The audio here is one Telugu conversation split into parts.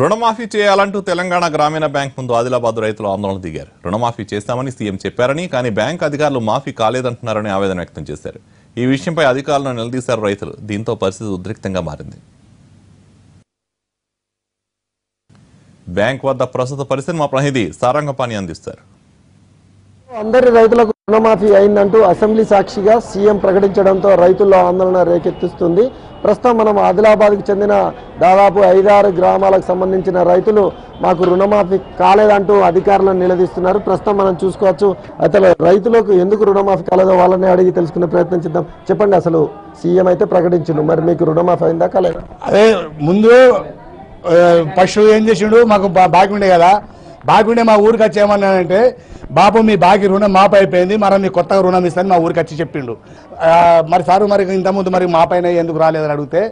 రుణమాఫీ చేయాలంటూ తెలంగాణ గ్రామీణ బ్యాంక్ ముందు ఆదిలాబాద్ రైతులు ఆందోళన దిగారు. రుణమాఫీ చేస్తామని సీఎం చెప్పారని కానీ బ్యాంక్ అధికారులు మాఫీ కాలేదంటున్నారని ఆవేదన వ్యక్తం చేశారు. ఈ విషయంపై అధికారులను నిలదీశారు రైతులు. దీంతో పరిస్థితి ఉద్రిక్తంగా మారింది. బ్యాంక్ వద్ద ప్రస్తుత పరిస్థితి మా ప్రతినిధి సారంగపాణి అందిస్తారు. అందరి రైతులకు రుణమాఫీ అయిందంటూ అసెంబ్లీ సాక్షిగా సీఎం ప్రకటించడంతో రైతుల్లో ఆందోళన రేకెత్తిస్తుంది. ప్రస్తుతం మనం ఆదిలాబాద్కు చెందిన దాదాపు ఐదారు గ్రామాలకు సంబంధించిన రైతులు మాకు రుణమాఫీ కాలేదంటూ అధికారులను నిలదీస్తున్నారు. ప్రస్తుతం మనం చూసుకోవచ్చు అసలు రైతులకు ఎందుకు రుణమాఫీ కాలేదో వాళ్ళని అడిగి తెలుసుకునే ప్రయత్నం చేద్దాం. చెప్పండి అసలు సీఎం అయితే ప్రకటించిండు మరి మీకు రుణమాఫీ అయిందా కాలేదా? అదే ముందు పశువు ఫస్ట్ ఏం చేసిండు మాకు బా- బాకీ ఉండే కదా బాగుండే మా ఊరికి వచ్చి ఏమన్నానంటే బాబు మీ బాకీ రుణం మాప అయిపోయింది మరి మీ కొత్తగా రుణం ఇస్తాను మా ఊరికి వచ్చి చెప్పిండు. మరి సారు మరి ఇంతకుముందు మరి మా పైన ఎందుకు రాలేదని అడిగితే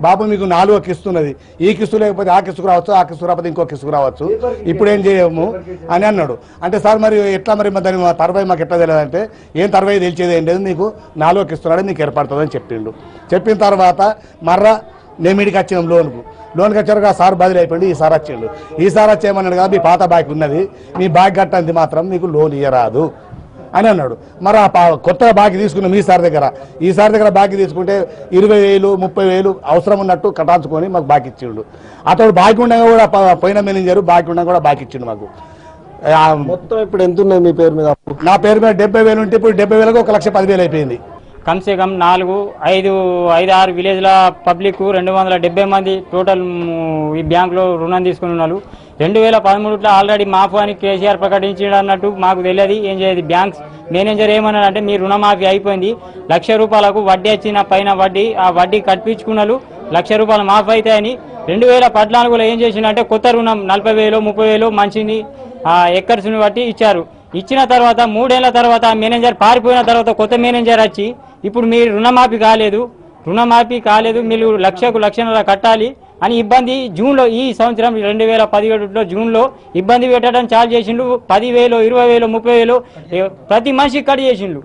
బాబు మీకు నాలుగో కిస్తున్నది ఈ కిస్తు లేకపోతే ఆ కిస్తుకు రావచ్చు ఆ కిస్తు రాకపోతే ఇంకో కిస్తుకు రావచ్చు. ఇప్పుడు ఏం చేయము? అని అన్నాడు. అంటే సార్ మరి ఎట్లా మరి దాని మా తర్వాయి మాకు ఎట్లా తెలియదంటే ఏం తర్వాయి తెలిసేది ఏం లేదు నీకు నాలుగో కిస్తున్నాడు నీకు ఏర్పడుతుందని చెప్పిండు. చెప్పిన తర్వాత మర్రా నేమిడికి వచ్చినాం లోన్కు. లోన్కి వచ్చారు ఆ సార్ బదిలీ అయిపోయింది ఈ సార్ వచ్చిండు. ఈ సార్ వచ్చేయమన్నాడు కదా మీ పాత బాకీ ఉన్నది మీ బాకీ కట్టంది మాత్రం మీకు లోన్ ఇయ్యరాదు అని అన్నాడు. మరి ఆ పా- కొత్తగా బాకీ తీసుకున్నాం సార్ దగ్గర ఈ సార్ దగ్గర బాకీ తీసుకుంటే ఇరవై వేలు ముప్పై వేలు అవసరం ఉన్నట్టు కట్టాల్చుకొని మాకు బాకీ ఇచ్చిండు. అతడు బాకీ ఉండగా కూడా పోయిన మేనేజర్ బాకీ ఉండగా కూడా బాకీ ఇచ్చిండు మాకు. మొత్తం ఇప్పుడు ఎంత ఉన్నాయి మీ పేరు మీద? నా పేరు మీద డెబ్బై వేలు ఉంటే ఇప్పుడు డెబ్బై వేలకు ఒక లక్ష పదివేలు అయిపోయింది. కమ్సే కమ్ నాలుగు ఐదు ఐదు ఆరు విలేజ్ల పబ్లిక్ రెండు వందల డెబ్బై మంది టోటల్ ఈ బ్యాంకులో రుణం తీసుకుని ఉన్నారు. రెండు వేల పదమూడులో ఆల్రెడీ మాఫు అని కేసీఆర్ ప్రకటించాడు అన్నట్టు మాకు తెలియదు. ఏం చేయదు? బ్యాంక్స్ మేనేజర్ ఏమన్నాడంటే మీ రుణమాఫీ అయిపోయింది. లక్ష రూపాయలకు వడ్డీ వచ్చిన పైన వడ్డీ ఆ వడ్డీ కట్టించుకున్నారు. లక్ష రూపాయలు మాఫ్ అవుతాయని. రెండు వేల పద్నాలుగులో ఏం చేసిందంటే కొత్త రుణం నలభై వేలు ముప్పై వేలు మంచిని ఆ ఎక్కర్స్ని బట్టి ఇచ్చారు. ఇచ్చిన తర్వాత మూడేళ్ళ తర్వాత ఆ మేనేజర్ పారిపోయిన తర్వాత కొత్త మేనేజర్ వచ్చి ఇప్పుడు మీరు రుణమాఫీ కాలేదు రుణమాఫీ కాలేదు మీరు లక్షకు లక్షన్నర కట్టాలి అని ఇబ్బంది జూన్లో ఈ సంవత్సరం రెండు వేల పదిహేడులో జూన్లో ఇబ్బంది పెట్టడం చాలు చేసిండు. పదివేలు ఇరవై వేలు ముప్పై వేలు ప్రతి మనిషికి కట్ చేసిండు.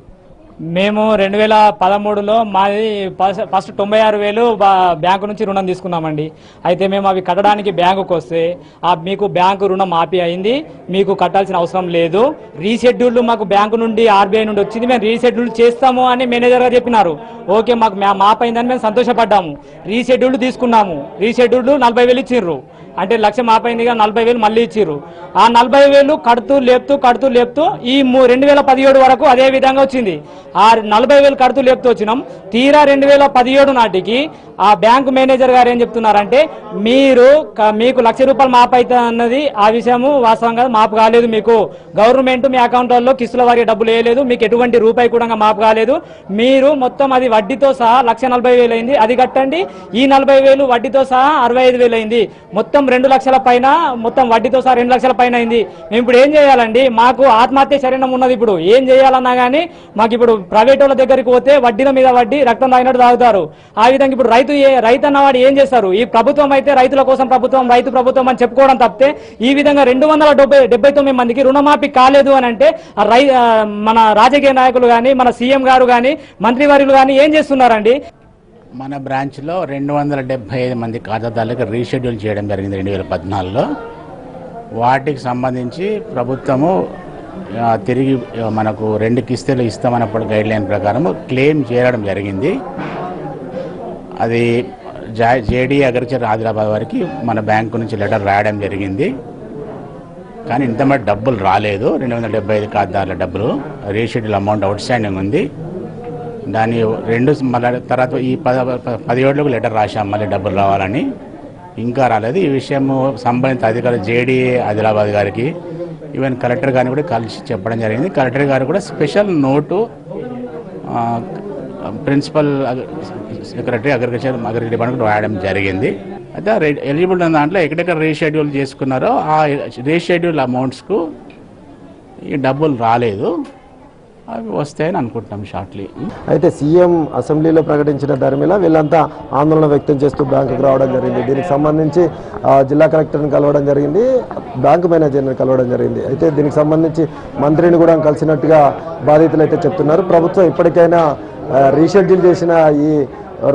మేము రెండు వేల పదమూడులో మాది ఫస్ట్ ఫస్ట్ తొంభై ఆరు వేలు బ్యాంకు నుంచి రుణం తీసుకున్నామండి. అయితే మేము అవి కట్టడానికి బ్యాంకుకు వస్తే మీకు బ్యాంకు రుణం మాఫీ అయింది మీకు కట్టాల్సిన అవసరం లేదు. రీషెడ్యూల్ మాకు బ్యాంకు నుండి ఆర్బీఐ నుండి వచ్చింది మేము రీషెడ్యూల్ చేస్తాము అని మేనేజర్ గారు చెప్పినారు. ఓకే మాకు మా- అయిందని మేము సంతోషపడ్డాము. రీషెడ్యూల్ తీసుకున్నాము. రీషెడ్యూల్ నలభై వేలు ఇచ్చిర్రు. అంటే లక్ష మాపైందిగా నలభై వేలు మళ్ళీ ఇచ్చిర్రు. ఆ నలభై వేలు కడుతూ లేపుతూ కడుతూ లేపుతూ ఈ రెండు వేల పదిహేడు వరకు అదే విధంగా వచ్చింది. ఆ నలభై వేలు కడుతూ లేపుతూ వచ్చినాం. తీరా రెండు వేల పదిహేడు నాటికి ఆ బ్యాంకు మేనేజర్ గారు ఏం చెప్తున్నారంటే మీరు మీకు లక్ష రూపాయలు మాపు అవుతుంది అన్నది ఆ విషయము వాస్తవంగా మాపు కాలేదు మీకు. గవర్నమెంట్ మీ అకౌంట్లలో కిస్తుల వారి డబ్బులు వేయలేదు మీకు ఎటువంటి రూపాయి కూడా మాపు కాలేదు. మీరు మొత్తం అది వడ్డీతో సహా లక్ష నలభై వేలు అయింది అది కట్టండి. ఈ నలభై వేలు వడ్డీతో సహా అరవై ఐదు వేలు అయింది. మొత్తం రెండు లక్షల పైన మొత్తం వడ్డీతో సహా రెండు లక్షల పైన అయింది. మేము ఇప్పుడు ఏం చేయాలండి? మాకు ఆత్మహత్య శరీరం ఉన్నది ఇప్పుడు. ఏం చేయాలన్నా కానీ మాకు ఇప్పుడు ప్రైవేట్ వాళ్ళ దగ్గరికి పోతే వడ్డీల మీద వడ్డీ రక్తం తాగినట్టు తాగుతారు. ఆ విధంగా ఇప్పుడు రైతు ఏ- రైతు అన్నవాడు ఏం చేస్తారు? ఈ ప్రభుత్వం అయితే రైతుల కోసం ప్రభుత్వం రైతు ప్రభుత్వం అని చెప్పుకోవడం తప్పితే ఈ విధంగా రెండు వందల డెబ్బై డెబ్బై తొమ్మిది మందికి రుణమాఫీ కాలేదు అని అంటే రై మన రాజకీయ నాయకులు కానీ మన సీఎం గారు కానీ మంత్రివర్యులు కానీ ఏం చేస్తున్నారండి? మన బ్రాంచ్లో రెండు వందల డెబ్బై ఐదు మంది ఖాతాదారులకు రీషెడ్యూల్ చేయడం జరిగింది రెండు వేల పద్నాలుగులో. వాటికి సంబంధించి ప్రభుత్వము తిరిగి మనకు రెండు కిస్తీలు ఇస్తామన్నప్పుడు గైడ్ లైన్ ప్రకారము క్లెయిమ్ చేయడం జరిగింది. అది జా జేడీ అగ్రిచర్ ఆదిలాబాద్ వారికి మన బ్యాంకు నుంచి లెటర్ రాయడం జరిగింది. కానీ ఇంత డబ్బులు రాలేదు. రెండు వందల డెబ్బై ఐదు ఖాతాదారుల డబ్బులు. రీషెడ్యూల్ అమౌంట్ అవుట్ స్టాండింగ్ ఉంది. దాని రెండు మళ్ళీ తర్వాత ఈ పద పదిహేడులకు లెటర్ రాశాం మళ్ళీ డబ్బులు రావాలని. ఇంకా రాలేదు. ఈ విషయం సంబంధిత అధికారులు జేడీ ఆదిలాబాద్ గారికి ఈవెన్ కలెక్టర్ గారిని కూడా కలిసి చెప్పడం జరిగింది. కలెక్టర్ గారు కూడా special note principal secretary agriculture agriculture department రాయడం జరిగింది. అయితే ఎలిజిబుల్ ఉన్న దాంట్లో ఎక్కడెక్కడ రీషెడ్యూల్ చేసుకున్నారో ఆ రీషెడ్యూల్ అమౌంట్స్కు ఈ డబ్బులు రాలేదు. అవి వస్తాయని అనుకుంటున్నాం షార్ట్లీ. అయితే సీఎం అసెంబ్లీలో ప్రకటించిన ధర్మిల వీళ్ళంతా ఆందోళన వ్యక్తం చేస్తూ బ్యాంకుకు రావడం జరిగింది. దీనికి సంబంధించి జిల్లా కలెక్టర్ని కలవడం జరిగింది బ్యాంకు మేనేజర్ని కలవడం జరిగింది. అయితే దీనికి సంబంధించి మంత్రిని కూడా కలిసినట్టుగా బాధితులు అయితే చెప్తున్నారు. ప్రభుత్వం ఇప్పటికైనా రీషెడ్యూల్ చేసిన ఈ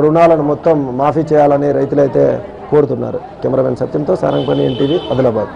రుణాలను మొత్తం మాఫీ చేయాలని రైతులైతే కోరుతున్నారు. కెమెరామెన్ సత్యంతో సారంగపల్లి ఎన్టీవీ ఆదిలాబాద్.